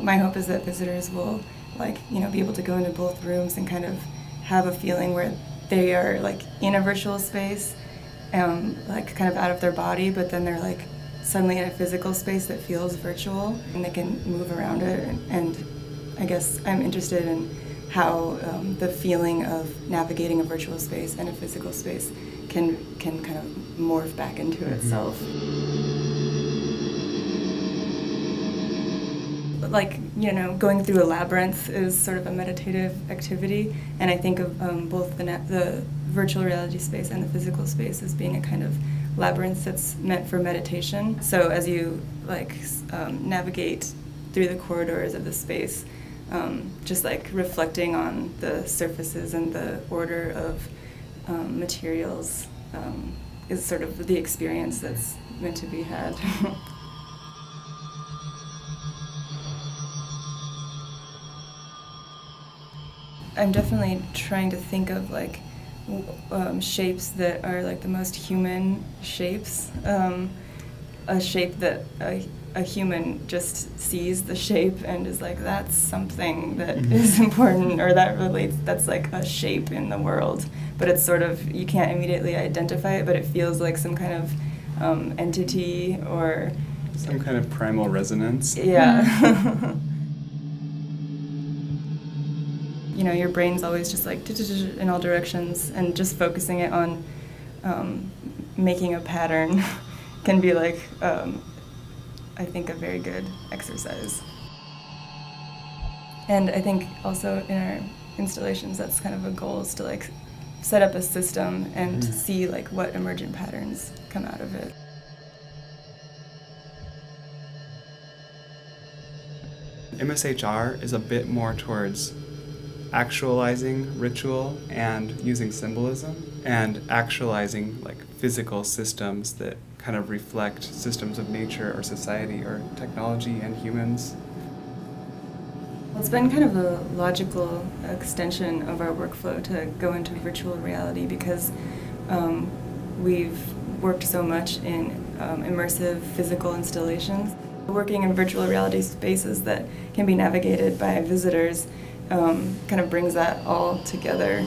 my hope is that visitors will like you know be able to go into both rooms and kind of have a feeling where they are like in a virtual space, um, like kind of out of their body, but then they're like suddenly in a physical space that feels virtual and they can move around it. And, I guess I'm interested in how um, the feeling of navigating a virtual space and a physical space can can kind of morph back into mm-hmm. itself. Like you know, going through a labyrinth is sort of a meditative activity, and I think of um, both the the virtual reality space and the physical space as being a kind of labyrinth that's meant for meditation. So as you like um, navigate through the corridors of the space, um, just like reflecting on the surfaces and the order of um, materials um, is sort of the experience that's meant to be had. I'm definitely trying to think of like um, shapes that are like the most human shapes. Um, a shape that a, a, human just sees the shape and is like, that's something that mm-hmm. is important or that relates, that's like a shape in the world. But it's sort of, you can't immediately identify it, but it feels like some kind of um, entity or. Some kind of primal resonance. Yeah. you know, your brain's always just like in all directions, and just focusing it on um, making a pattern can be like, um, I think, a very good exercise. And I think also in our installations, that's kind of a goal is to like set up a system and mm. see like what emergent patterns come out of it. MSHR is a bit more towards actualizing ritual and using symbolism and actualizing like physical systems that kind of reflect systems of nature or society or technology and humans. It's been kind of a logical extension of our workflow to go into virtual reality because um, we've worked so much in um, immersive physical installations. Working in virtual reality spaces that can be navigated by visitors um, kind of brings that all together.